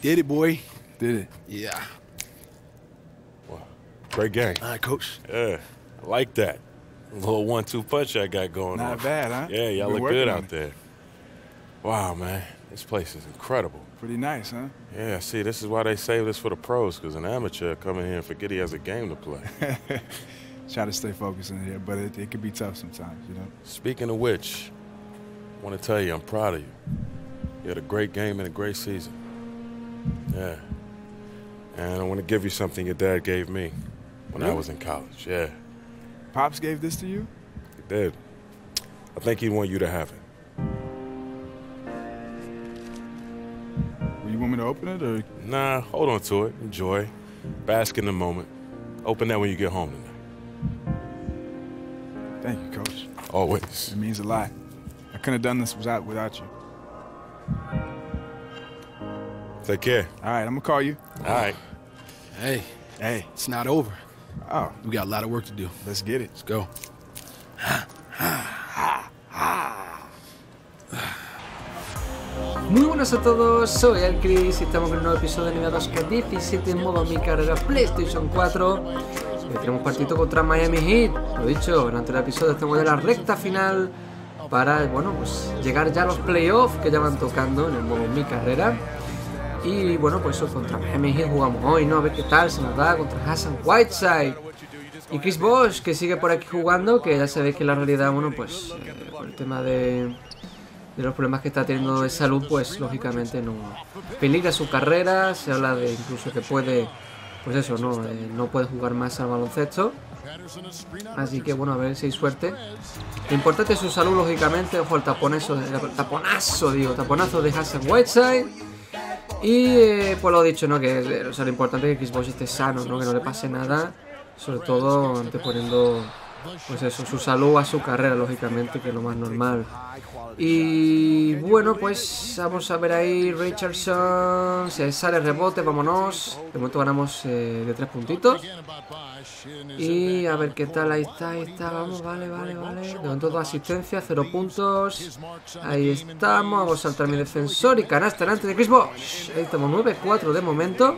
Did it, boy. Did it? Yeah. Well, great game. All right, coach. Yeah, I like that. A little one-two punch I got going Not on. Not bad, huh? Yeah, y'all look good out it. there. Wow, man, this place is incredible. Pretty nice, huh? Yeah, see, this is why they save this for the pros, because an amateur coming here and forget he has a game to play. Try to stay focused in here, but it, it can be tough sometimes, you know. Speaking of which, I want to tell you I'm proud of you. You had a great game and a great season. Yeah. And I want to give you something your dad gave me when I was in college. Yeah, Pops gave this to you? he did. I think he want you to have it. Well, you want me to open it, or Nah, hold on to it. Enjoy. Bask in the moment. Open that when you get home tonight. thank you, Coach. Always. It means a lot. I couldn't have done this without without you. Take care. All right, I'm gonna call you. All right. Hey, Hey, it's not over. oh, We got a lot of work to do. let's get it. Let's go. Muy buenas a todos, soy el Chris y estamos en un nuevo episodio de NBA 2K17 en modo mi carrera PlayStation 4. Hoy tenemos partido contra Miami Heat, lo dicho, en el anterior episodio estamos en la recta final para, bueno, pues llegar ya a los playoffs que ya van tocando en el modo mi carrera. Y bueno, pues eso, contra Miami Heat jugamos hoy, ¿no? A ver qué tal se nos da contra Hassan Whiteside. Y Chris Bosh, que sigue por aquí jugando, que ya sabéis que la realidad, bueno, pues eh, por el tema de, de los problemas que está teniendo de salud, pues lógicamente no peligra su carrera. Se habla de incluso que puede, pues eso, no, Eh, no puede jugar más al baloncesto. Así que bueno, a ver si hay suerte. Lo importante es su salud, lógicamente. Ojo al taponazo, el taponazo, digo, taponazo de Hassan Whiteside. Y eh, pues lo dicho, ¿no? Que eh, lo importante es que Xbox esté sano, ¿no? Que no le pase nada. Sobre todo anteponiendo pues eso, su salud a su carrera, lógicamente, que es lo más normal. Y bueno, pues vamos a ver ahí Richardson, se sale rebote, vámonos. De momento ganamos eh, de tres puntitos. Y a ver qué tal, ahí está, ahí está, vamos, vale, vale, vale. De momento dos asistencias, cero puntos. Ahí estamos, vamos a saltar mi defensor y canasta delante de Chris Bosh. Ahí estamos, 9-4 de momento.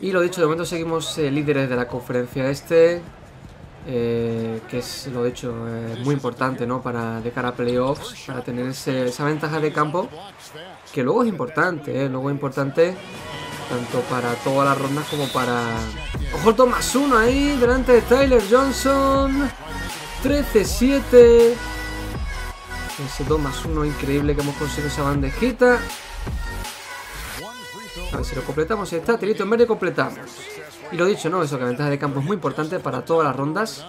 Y lo dicho, de momento seguimos eh, líderes de la conferencia este. Eh, que es lo dicho eh, muy importante ¿no? para de cara a playoffs para tener ese- esa ventaja de campo que luego es importante ¿eh? luego es importante tanto para todas las rondas como para ojo el 2 más 1 ahí delante de Tyler Johnson 13-7 ese 2 más 1 increíble que hemos conseguido esa bandejita a ver si lo completamos. Está, tirito en verde completamos. Y lo dicho, ¿no? Eso, que ventaja de campo es muy importante para todas las rondas.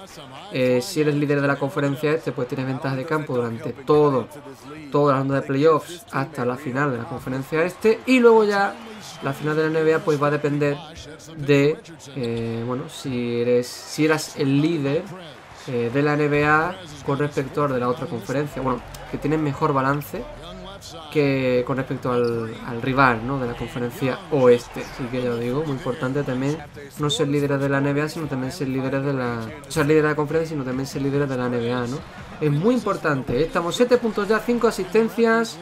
Eh, si eres líder de la conferencia este, pues tienes ventaja de campo durante todo, toda la ronda de playoffs hasta la final de la conferencia este. Y luego ya la final de la NBA pues va a depender de, eh, bueno, si eres, si eras el líder eh, de la NBA con respecto al de la otra conferencia. Bueno, que tienes mejor balance que con respecto al, al rival ¿no? de la conferencia oeste. Así que ya lo digo, muy importante también no ser líderes de la NBA, sino también ser líderes de la. O sea, líderes de la conferencia, sino también ser líderes de la NBA, ¿no? Es muy importante. ¿eh? Estamos 7 puntos ya, 5 asistencias.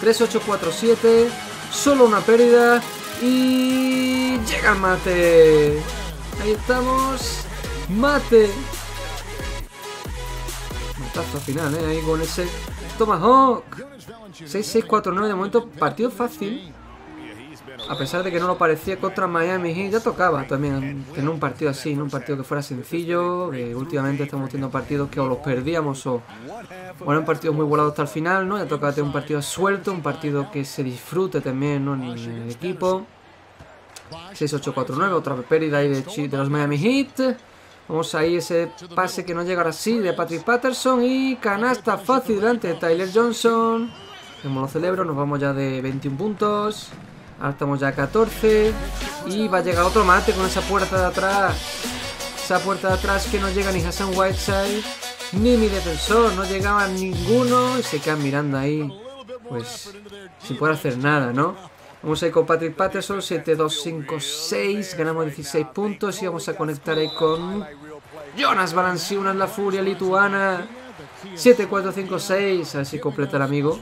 3, 8, 4, 7. Solo una pérdida. Y. Llega el mate. Ahí estamos. Mate. Matazo final, ¿eh? Ahí con ese Tomahawk. 6-6-4-9 de momento, partido fácil. A pesar de que no lo parecía contra Miami Heat, ya tocaba también tener un partido así, un partido que fuera sencillo. que últimamente estamos teniendo partidos que o los perdíamos o bueno, un partido muy volado hasta el final, ¿no? Ya tocaba tener un partido suelto, un partido que se disfrute también, ¿no? En el equipo. 6-8-4-9, otra pérdida ahí de, de los Miami Heat. Vamos ahí, ese pase que no llega ahora sí de Patrick Patterson y canasta fácil delante de Tyler Johnson. Como lo celebro, nos vamos ya de 21 puntos. Ahora estamos ya a 14. Y va a llegar otro mate con esa puerta de atrás. Esa puerta de atrás que no llega ni Hassan Whiteside ni mi defensor. No llegaba ninguno y se quedan mirando ahí. Pues sin poder hacer nada, ¿no? Vamos a ir con Patrick Patterson, 7-2-5-6, ganamos 16 puntos y vamos a conectar ahí con Jonas Valanciunas, la furia lituana. 7-4-5-6, a ver si completa el amigo.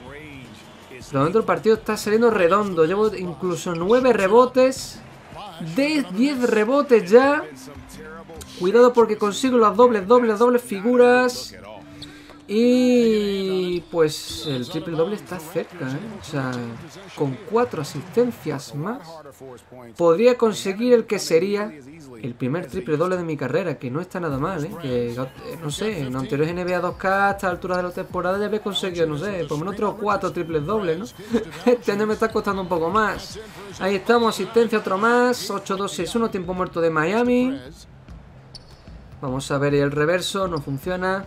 De momento el partido está saliendo redondo. Llevo incluso 9 rebotes. De 10 rebotes ya. Cuidado porque consigo las dobles, dobles, dobles figuras. Y pues el triple doble está cerca, ¿eh? O sea, con cuatro asistencias más, podría conseguir el que sería el primer triple doble de mi carrera, que no está nada mal, ¿eh? Que, no sé, en anteriores NBA 2K a esta altura de la temporada ya había conseguido, no sé, por lo menos otros cuatro triples dobles, ¿no? Este año me está costando un poco más. Ahí estamos, asistencia otro más, 8-2-6-1, tiempo muerto de Miami. Vamos a ver el reverso, no funciona.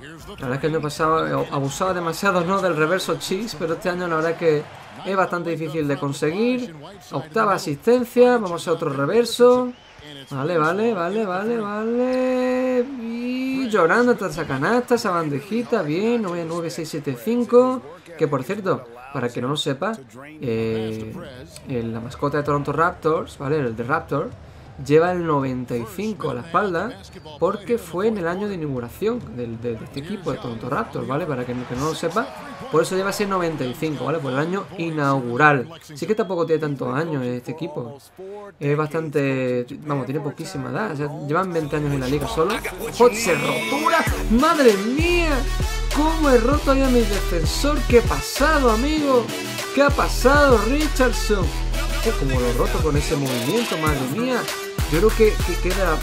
La verdad es que el año pasado abusaba demasiado ¿no? del reverso cheese, pero este año la verdad es que es bastante difícil de conseguir. Octava asistencia, vamos a otro reverso. Vale, vale, vale, vale, vale. Y llorando hasta esa canasta, esa bandejita, bien, 9, 9, 6, 7, 5. Que por cierto, para que no lo sepa, eh, la mascota de Toronto Raptors, ¿vale? El de Raptor lleva el 95 a la espalda porque fue en el año de inauguración de, este equipo de Toronto Raptors, ¿vale? Para que, no lo sepa, por eso lleva ese 95, ¿vale? Por el año inaugural. Sí que tampoco tiene tantos años este equipo. Es bastante... Vamos, tiene poquísima edad. llevan 20 años en la liga solo. ¡Jotse rotura! ¡Madre mía! ¿Cómo he roto ahí a mi defensor? ¿Qué ha pasado, amigo? ¿Qué ha pasado, Richardson? como lo roto con ese movimiento, madre mía. Yo creo que, queda,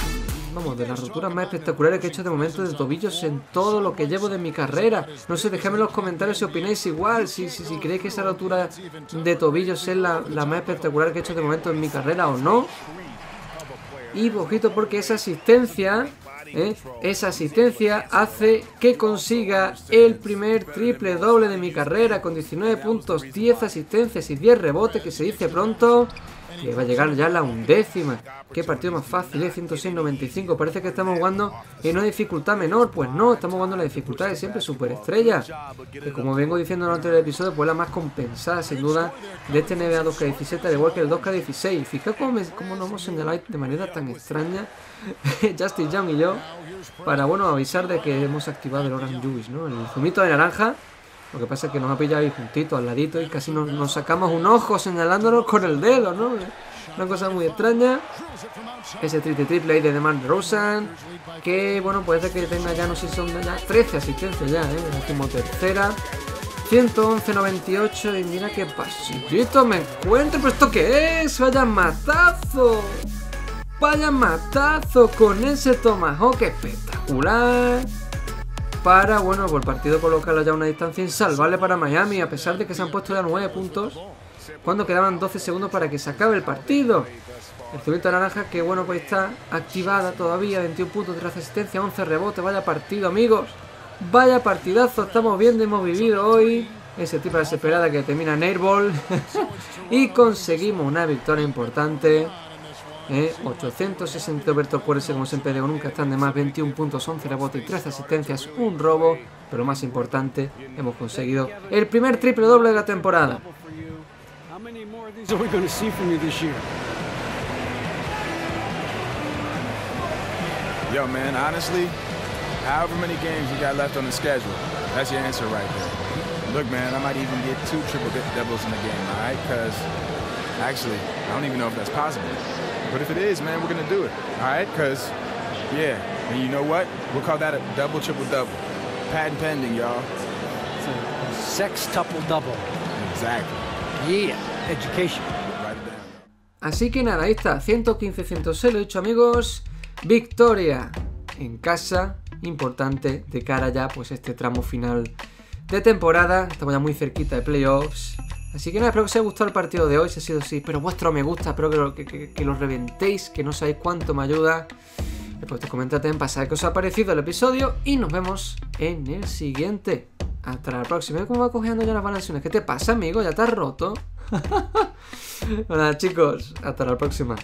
vamos, de las roturas más espectaculares que he hecho de momento de tobillos en todo lo que llevo de mi carrera. No sé, dejadme en los comentarios si opináis igual, si, si, si creéis que esa rotura de tobillos es la, la más espectacular que he hecho de momento en mi carrera o no. Y poquito porque esa asistencia ¿eh? esa asistencia hace que consiga el primer triple doble de mi carrera con 19 puntos, 10 asistencias y 10 rebotes que se dice pronto. Y va a llegar ya la undécima. Qué partido más fácil, ¿eh? 106-95. Parece que estamos jugando en una dificultad menor. Pues no, estamos jugando la dificultad de siempre superestrella. Que como vengo diciendo en el anterior episodio, pues la más compensada, sin duda, de este NBA 2K17, al igual que el 2K16. Fija cómo, cómo nos hemos señalado de manera tan extraña Justin Young y yo para, bueno, avisar de que hemos activado el Orange Juice, ¿no? El zumito de naranja. Lo que pasa es que nos ha pillado ahí juntito, al ladito, y casi nos, sacamos un ojo señalándonos con el dedo, ¿no? Una cosa muy extraña. Ese triple triple ahí de DeMar Rosen. Que, bueno, puede que tenga ya, no sé si son ya 13 asistencias ya, ¿eh? Como tercera. 111-98 y mira qué pasillito me encuentro. ¿Pero esto qué es? ¡Vaya matazo! Vaya matazo con ese Tomahawk espectacular. Para, bueno, por partido colocarlo ya a una distancia insalvable para Miami, a pesar de que se han puesto ya 9 puntos. Cuando quedaban 12 segundos para que se acabe el partido. El zurito naranja que, bueno, pues está activada todavía. 21 puntos, de asistencia, 11 rebotes. Vaya partido, amigos. Vaya partidazo estamos viendo, hemos vivido hoy. Ese tipo desesperada que termina en airball. y conseguimos una victoria importante. 860 Roberto Puerse, como siempre digo, nunca están de más, 21 puntos, 11 rebotes y 13 asistencias, un robo, pero más importante, hemos conseguido el primer triple doble de la temporada. Yo, man, honestly, however many games you got left on the schedule, that's your answer right there. Look, man, I might even get two triple doubles in the game, all right? Because actually, I don't even know if that's possible. But if it is, man, we're going to do it. All right? Because, yeah. And you know what? We'll call that a double, triple, double. Patent pending, y'all. Sex tuple double. Exactly. Yeah. Education. Así que nada, ahí está. 115-106, lo he dicho, amigos. Victoria en casa. Importante de cara ya, pues, este tramo final de temporada. Estamos ya muy cerquita de playoffs. Así que nada, espero que os haya gustado el partido de hoy, si ha sido así. Pero vuestro me gusta, espero que, que, que, lo reventéis, que no sabéis cuánto me ayuda. Después te comentad en pasar qué os ha parecido el episodio y nos vemos en el siguiente. Hasta la próxima. ¿Cómo va cogiendo ya las balanceas? ¿Qué te pasa, amigo? ¿Ya estás roto? bueno, chicos, hasta la próxima.